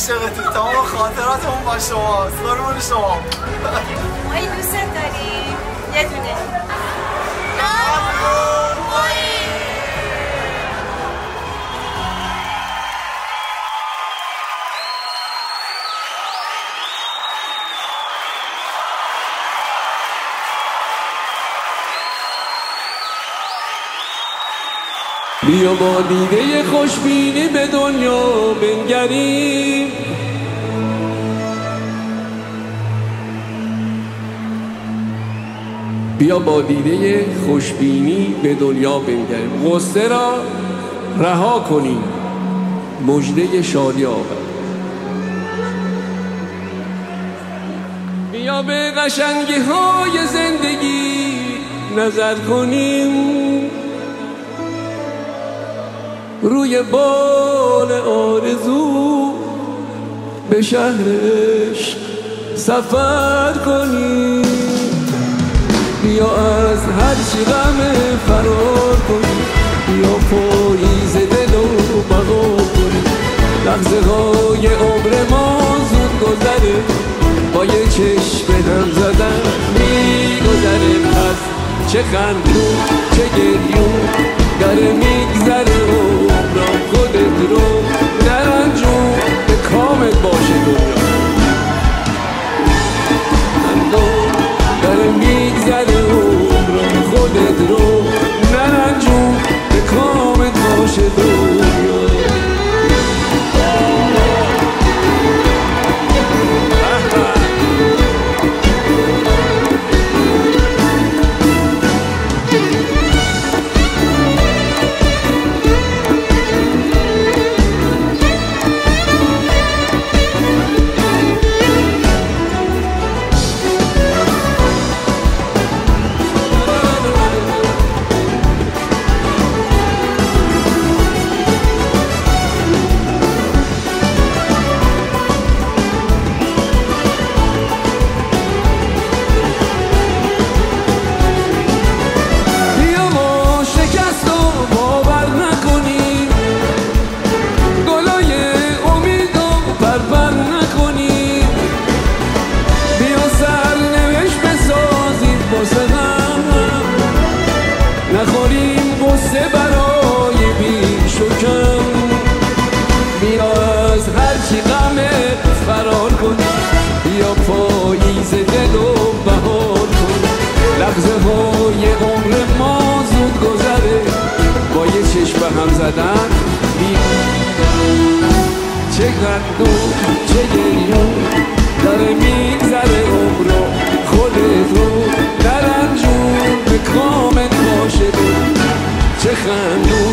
عاشقتون. تمام خاطراتمون با شما قربون شما. بیا با دیده خوشبینی به دنیا بنگریم. بیا با دیده خوشبینی به دنیا بنگریم. غصه را رها کنیم. مژده شادی آور بیا به قشنگی های زندگی نظر کنیم. روی بال آرزو به شهرش سفر کنیم بیا از هر چی غم فرار کنیم بیا پاییز دل و بقا کنیم لحظه های عمر ما زود گذره. با یه چشم هم زدن میگذره. پس چه خندون چه گریون میگذره هرچی غم فرار کنیم بیا پاییز دل و بهار کنیم لحظه های عمر ما زود گذره. با یه چشم به هم زدن چه قندون چه گریون داره میگذره عمر رو خودت رو نرنجون به کامت باشه چه خندون